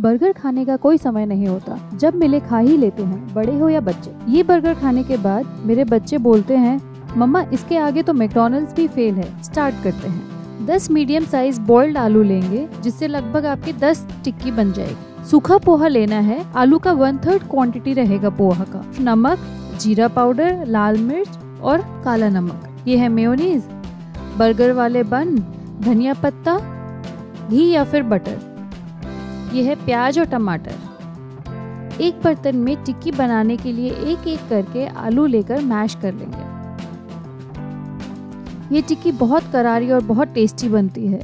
Burger खाने का कोई समय नहीं होता। जब मिले खा ही लेते हैं, बड़े हो या बच्चे। ये बर्गर खाने के बाद मेरे बच्चे बोलते हैं, मम्मा, इसके आगे तो मैकडोनल्ड्स भी फेल है। स्टार्ट करते हैं। 10 मीडियम साइज़ बॉइल्ड आलू लेंगे, जिससे लगभग आपकी 10 टिक्की बन जाएगी। सूखा पोहा लेना है, आलू का वन थर्ड क्वांटिटी रहेगा पोहा का। नमक, जीरा पाउडर, लाल मिर्च और काला नमक। ये है मेयोनीज बर्गर वाले बन, धनिया पत्ता, घी या फिर बटर ये है प्याज और टमाटर। एक बर्तन में टिक्की बनाने के लिए एक एक करके आलू लेकर मैश कर लेंगे। ये टिक्की बहुत करारी और बहुत टेस्टी बनती है।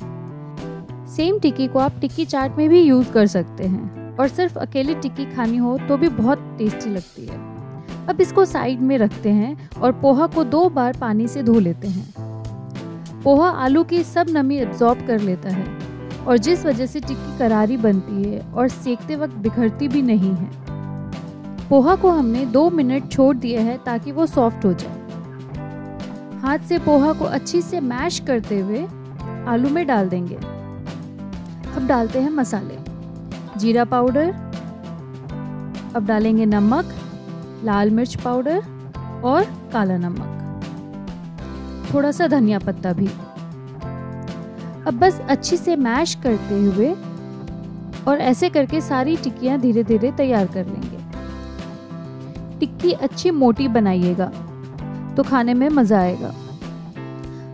सेम टिक्की को आप टिक्की चाट में भी यूज़ कर सकते हैं। और सिर्फ़ अकेली टिक्की खानी हो तो भी बहुत टेस्टी लगती है। अब इसको साइड में रखते हैं और पोहा को दो बार पानी से धो लेते हैं। पोहा आलू की सब नमी एब्जॉर्ब कर लेता है। और जिस वजह से टिक्की करारी बनती है और सेकते वक्त बिखरती भी नहीं है। पोहा को हमने दो मिनट छोड़ दिया है ताकि वो सॉफ्ट हो जाए। हाथ से पोहा को अच्छी से मैश करते हुए आलू में डाल देंगे। अब डालते हैं मसाले। जीरा पाउडर। अब डालेंगे नमक, लाल मिर्च पाउडर और काला नमक। थोड़ा सा धनिया पत्ता भी। अब बस अच्छी से मैश करते हुए और ऐसे करके सारी टिक्कियाँ धीरे धीरे तैयार कर लेंगे। टिक्की अच्छी मोटी बनाइएगा तो खाने में मज़ा आएगा।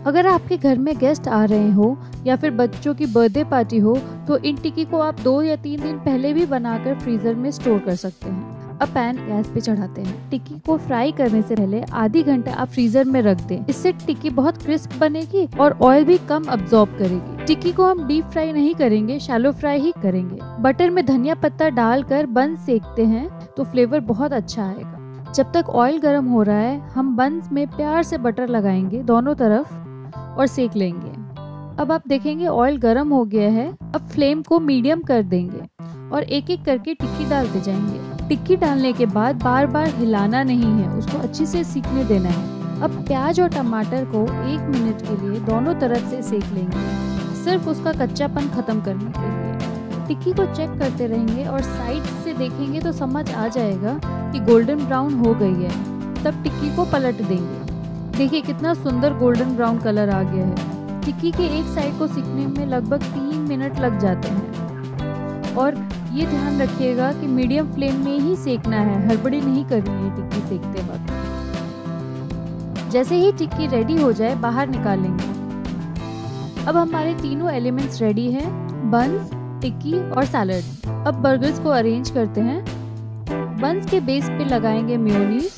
अगर आपके घर में गेस्ट आ रहे हो या फिर बच्चों की बर्थडे पार्टी हो तो इन टिक्की को आप दो या तीन दिन पहले भी बनाकर फ्रीजर में स्टोर कर सकते हैं। अब पैन गैस पे चढ़ाते हैं। टिक्की को फ्राई करने से पहले आधी घंटा आप फ्रीजर में रख दें। इससे टिक्की बहुत क्रिस्प बनेगी और ऑयल भी कम अब्जॉर्ब करेगी। टिक्की को हम डीप फ्राई नहीं करेंगे शैलो फ्राई ही करेंगे। बटर में धनिया पत्ता डालकर बन सेकते हैं तो फ्लेवर बहुत अच्छा आएगा। जब तक ऑयल गर्म हो रहा है, हम बंस में प्यार से बटर लगाएँगे दोनों तरफ़ और सेक लेंगे। अब आप देखेंगे ऑयल गर्म हो गया है, अब फ्लेम को मीडियम कर देंगे और एक एक करके टिक्की डालते जाएँगे। टिक्की डालने के बाद बार बार हिलाना नहीं है, उसको अच्छे से सीखने देना है। अब प्याज और टमाटर को एक मिनट के लिए दोनों तरफ़ से सेक लेंगे। सिर्फ़ उसका कच्चापन खत्म करने के लिए। टिक्की को चेक करते रहेंगे और साइड से देखेंगे तो समझ आ जाएगा कि गोल्डन ब्राउन हो गई है। तब टिक्की को पलट देंगे। देखिए कितना सुंदर गोल्डन ब्राउन कलर आ गया है। टिक्की के एक साइड को सीखने में लगभग तीन मिनट लग जाते हैं। और ये ध्यान रखिएगा कि मीडियम फ्लेम में ही सेकना है, हड़बड़ी नहीं करनी है टिक्की सेकते वक्त। जैसे ही टिक्की रेडी हो जाए, बाहर निकालेंगे। अब हमारे तीनों एलिमेंट्स रेडी हैं बंस टिक्की और सैलड अब बर्गर्स को अरेंज करते हैं। बंस के बेस पे लगाएँगे म्योनीज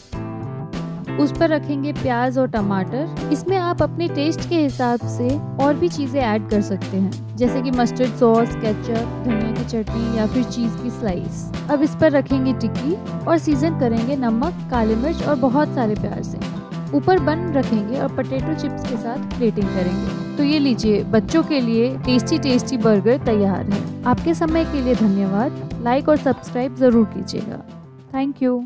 उस पर रखेंगे प्याज और टमाटर। इसमें आप अपने टेस्ट के हिसाब से और भी चीज़ें ऐड कर सकते हैं। जैसे कि मस्टर्ड सॉस केचप धनिया की चटनी या फिर चीज़ की स्लाइस अब इस पर रखेंगे टिक्की और सीज़न करेंगे नमक, काली मिर्च और बहुत सारे प्यार से। ऊपर बन रखेंगे और पटेटो चिप्स के साथ प्लेटिंग करेंगे। तो ये लीजिए, बच्चों के लिए टेस्टी टेस्टी बर्गर तैयार है। आपके समय के लिए धन्यवाद। लाइक और सब्सक्राइब ज़रूर कीजिएगा। Thank you